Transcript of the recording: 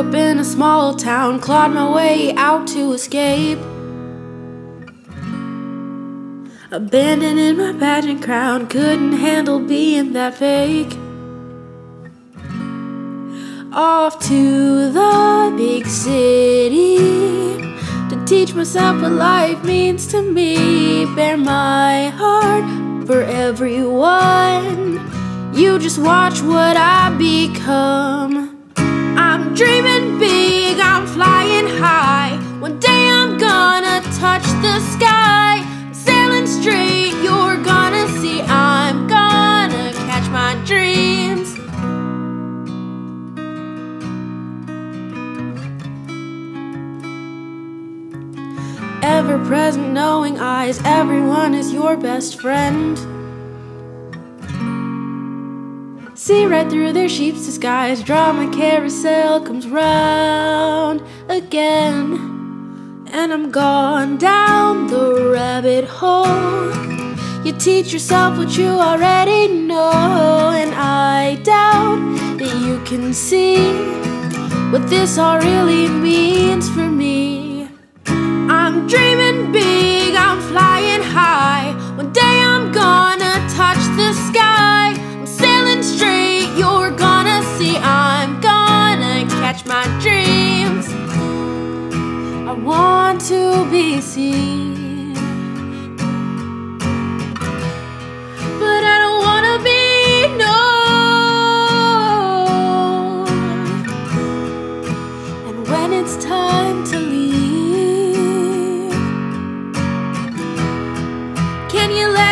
up in a small town, clawed my way out to escape. Abandoning in my pageant crown, couldn't handle being that fake. Off to the big city to teach myself what life means to me. Bare my heart for everyone. You just watch what I become. Dreaming big, I'm flying high. One day I'm gonna touch the sky. I'm sailing straight, you're gonna see. I'm gonna catch my dreams. Ever present, knowing eyes, everyone is your best friend. See right through their sheep's disguise. Drama carousel comes round again. And I'm gone down the rabbit hole. You teach yourself what you already know. And I doubt that you can see what this all really means for I want to be seen, but I don't wanna be known. And when it's time to leave, can you let